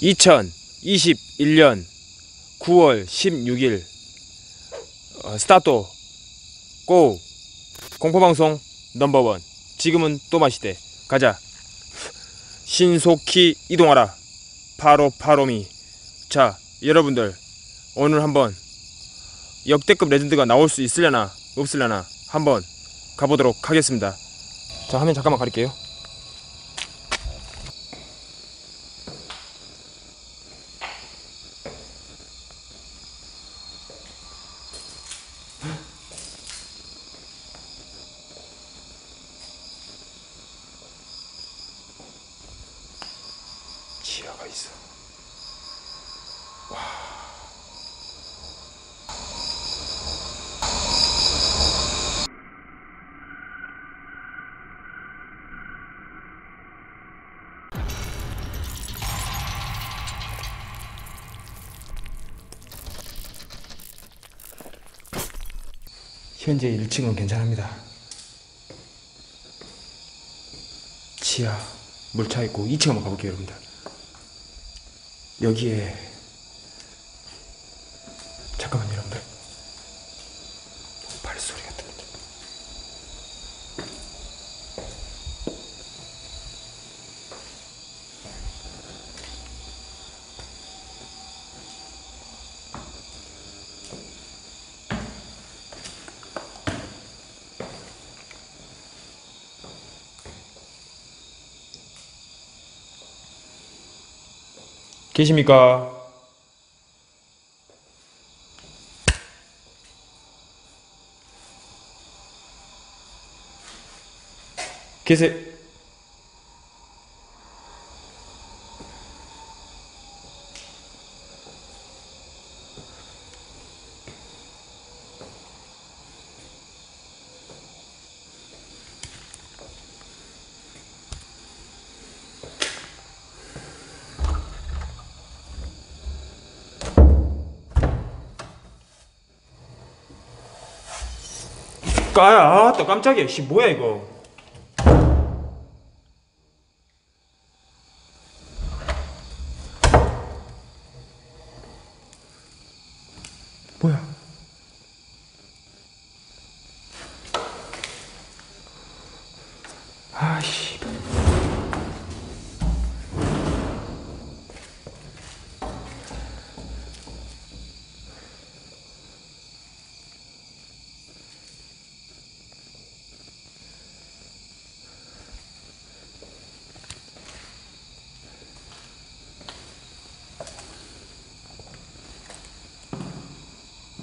2021년 9월 16일. 어, 스타트. Go. 공포방송 넘버원. 지금은 또 마시대. 가자. 신속히 이동하라. Follow follow me. 자 여러분들. 오늘 한번 역대급 레전드가 나올 수 있으려나 없으려나 한번 가보도록 하겠습니다. 자 화면 잠깐만 가릴게요 지하가 있어 현재 1층은 괜찮습니다. 지하 물차 있고 2층 한번 가볼게요, 여러분들. 여기에 잠깐만요, 여러분들. 발소리가 들린다. 계십니까? 계세 까야? 아또 깜짝이야. 씨 뭐야 이거? 뭐야? 아씨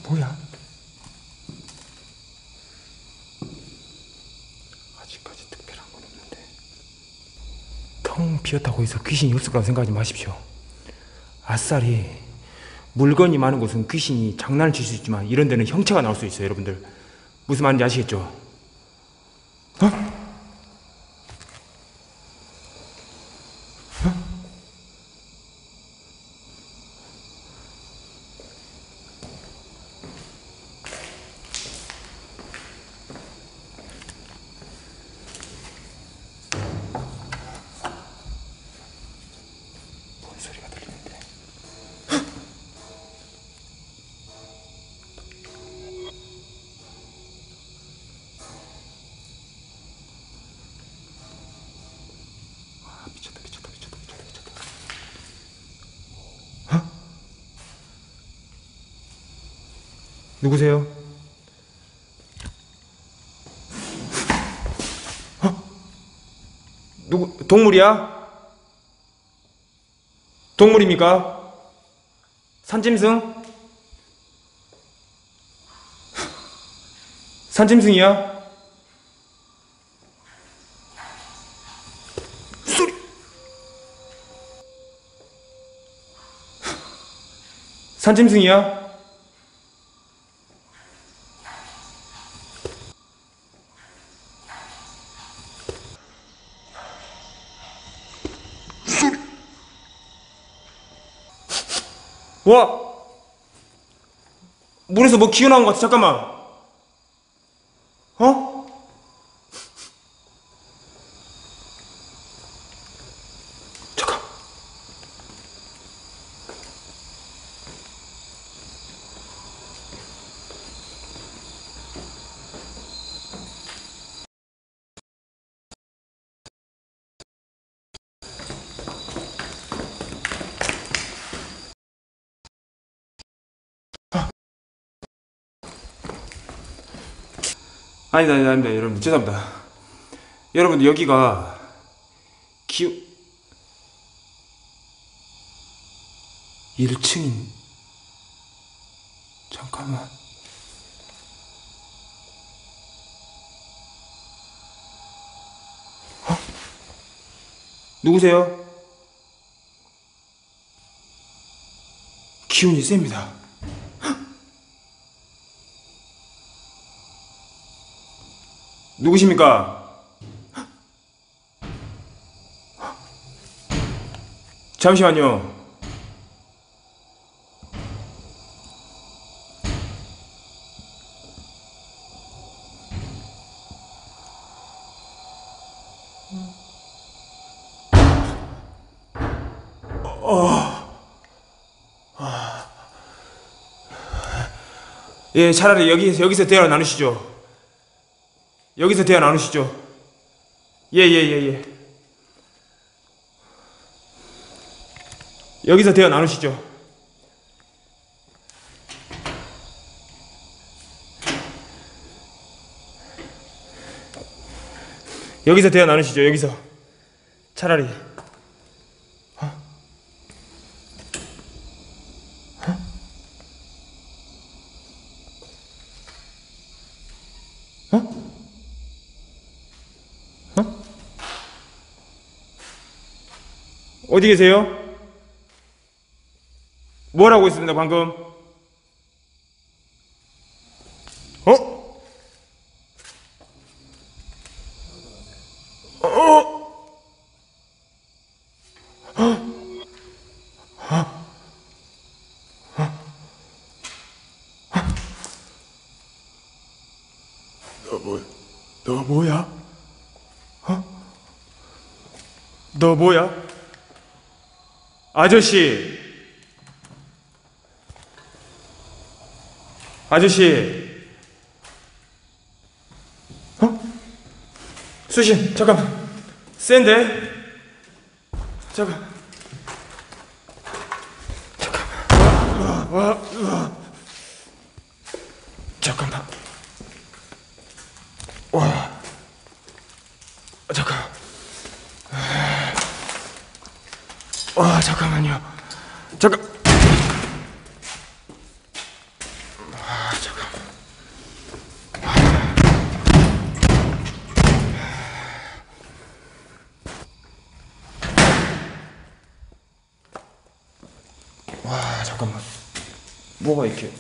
뭐야? 아직까지 특별한 건 없는데 텅 비었다고 해서 귀신이 없을 거라 생각하지 마십시오 아싸리 물건이 많은 곳은 귀신이 장난을 칠 수 있지만 이런 데는 형체가 나올 수 있어요 여러분들 무슨 말인지 아시겠죠? 어? 뭔 소리가 들리는데? 아 미쳤다 미쳤다 미쳤다 미쳤다 미쳤다. 어? 누구세요? 어? 누구 동물이야? 동물입니까? 산짐승? 산짐승이야? 산짐승이야? 와! 물에서 뭐 기어 나온 것 같아, 잠깐만. 어? 잠깐. 아니다, 아니다, 아니다, 여러분. 죄송합니다. 여러분, 여기가 기후 1층인 잠깐만. 어? 누구세요? 기운이 셉니다. 누구십니까? 잠시만요. 예, 차라리 여기 여기서 대화 나누시죠. 여기서 대화 나누시죠. 예, 예, 예, 예. 여기서 대화 나누시죠. 여기서 대화 나누시죠. 여기서 차라리. 어 디 계세요? 뭘 하고 있습니다, 방금? 어? 어? 너 뭐, 너 뭐야? 어? 너 뭐야? 아저씨. 아저씨. 어? 수신, 잠깐만. 센데? 잠깐. 잠깐만. 와, 와, 와. 잠깐만. 와. 잠깐. 와 잠깐만요. 잠깐. 아 잠깐. 와 잠깐만. 뭐가 이렇게?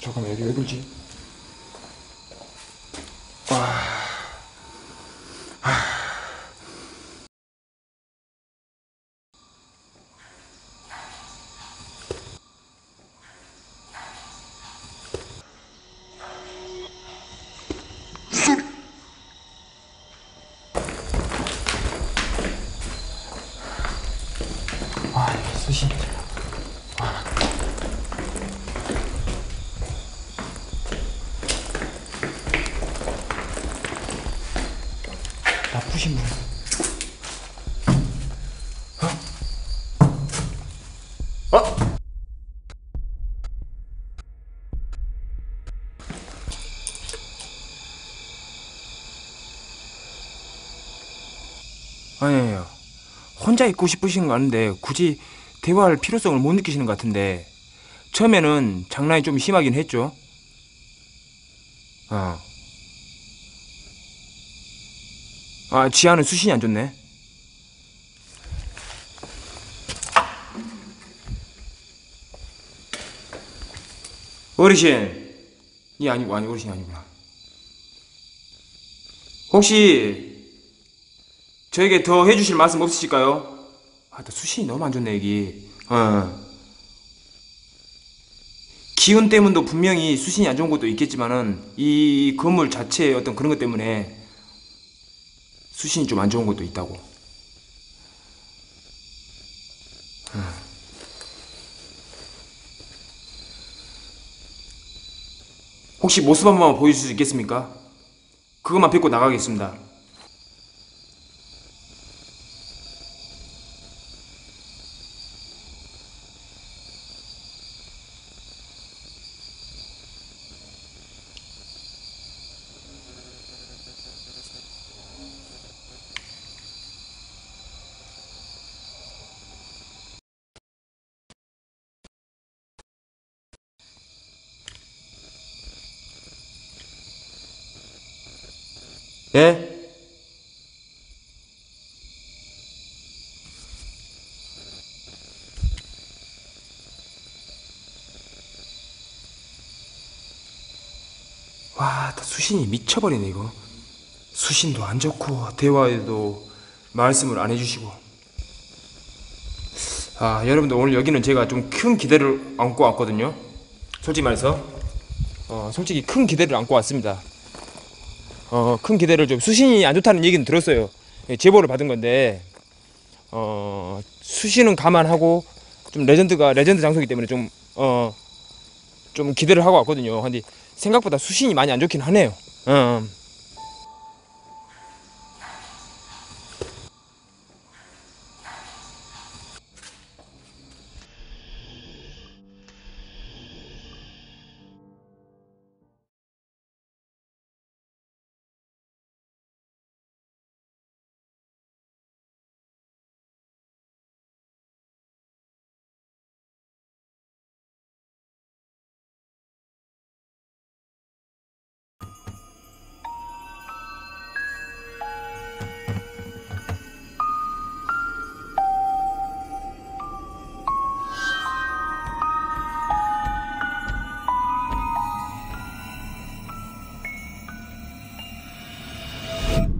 잠깐만 여기 왜 그러지? 아 수신. 나쁘신 분. 어? 어? 아니, 아니요. 혼자 있고 싶으신 거 아는데 굳이 대화할 필요성을 못 느끼시는 것 같은데 처음에는 장난이 좀 심하긴 했죠. 어. 아, 지하는 수신이 안 좋네. 어르신. 이 아니고, 아니, 어르신이 아니구나. 혹시 저에게 더 해주실 말씀 없으실까요? 아, 나 수신이 너무 안 좋네, 여기. 어. 기운 때문도 분명히 수신이 안 좋은 것도 있겠지만은, 이 건물 자체의 어떤 그런 것 때문에 수신이 좀 안 좋은 것도 있다고. 어. 혹시 모습 한 번만 보여줄 수 있겠습니까? 그것만 뵙고 나가겠습니다. 예? 와, 또 수신이 미쳐버리네 이거. 수신도 안 좋고 대화에도 말씀을 안 해주시고. 아, 여러분들 오늘 여기는 제가 좀 큰 기대를 안고 왔거든요. 솔직히 말해서, 어, 솔직히 큰 기대를 안고 왔습니다. 어, 큰 기대를 좀 수신이 안 좋다는 얘기는 들었어요. 예, 제보를 받은 건데, 어, 수신은 감안하고 좀 레전드가 레전드 장소이기 때문에 좀, 어, 좀 기대를 하고 왔거든요. 근데 생각보다 수신이 많이 안 좋긴 하네요. 어,